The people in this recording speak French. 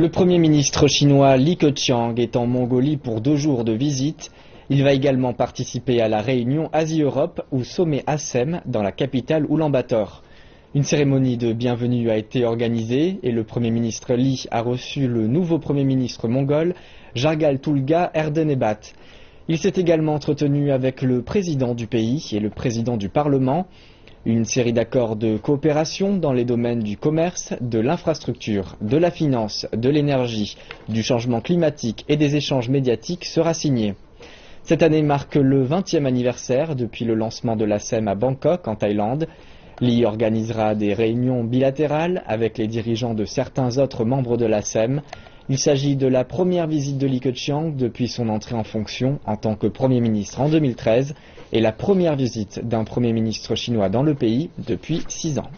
Le Premier ministre chinois Li Keqiang est en Mongolie pour deux jours de visite. Il va également participer à la réunion Asie-Europe ou sommet ASEM dans la capitale Ulaanbaatar. Une cérémonie de bienvenue a été organisée et le Premier ministre Li a reçu le nouveau Premier ministre mongol, Jargal Tulga Erdenebat. Il s'est également entretenu avec le président du pays et le président du Parlement. Une série d'accords de coopération dans les domaines du commerce, de l'infrastructure, de la finance, de l'énergie, du changement climatique et des échanges médiatiques sera signée. Cette année marque le 20e anniversaire depuis le lancement de la SEM à Bangkok, en Thaïlande. Li organisera des réunions bilatérales avec les dirigeants de certains autres membres de la SEM. Il s'agit de la première visite de Li Keqiang depuis son entrée en fonction en tant que Premier ministre en 2013 et la première visite d'un Premier ministre chinois dans le pays depuis six ans.